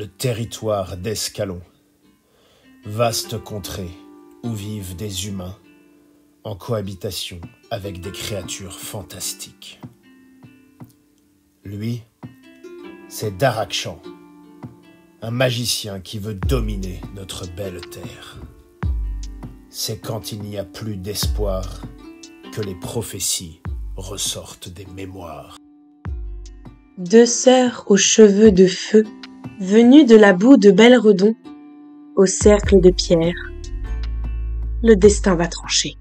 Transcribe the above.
le territoire d'Escalon, vaste contrée où vivent des humains en cohabitation avec des créatures fantastiques. Lui, c'est Darakshan, un magicien qui veut dominer notre belle terre. C'est quand il n'y a plus d'espoir que les prophéties ressortent des mémoires. Deux sœurs aux cheveux de feu, venues de la boue de Belredon, au cercle de pierre, le destin va trancher.